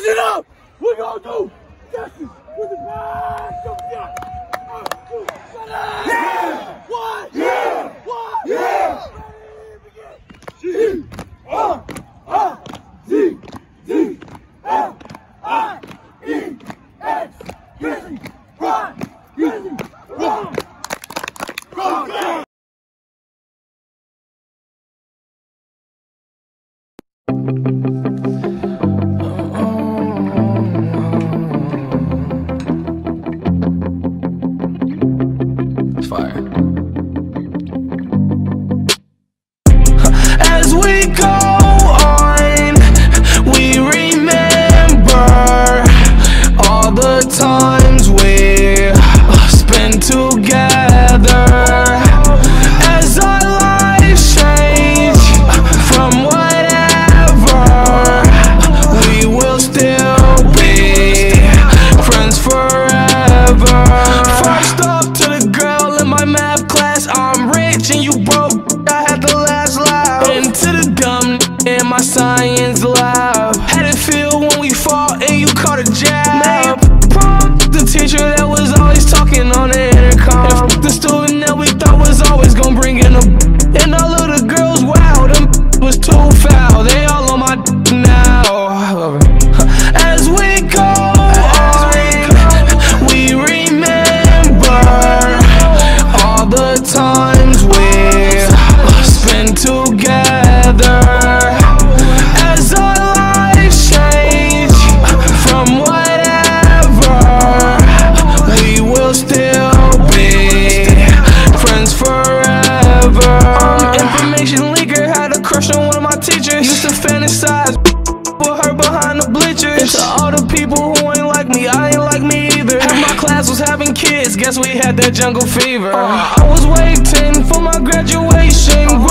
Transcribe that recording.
Listen up! We're gonna do fire. science lab. Had it feel when we fall and you caught a jab. Pump the teacher that was always talking on the intercom. And the student that we thought was always teacher. Used to fantasize for her behind the bleachers. And to all the people who ain't like me, I ain't like me either. Half my class was having kids, guess we had that jungle fever. Uh, I was waiting for my graduation.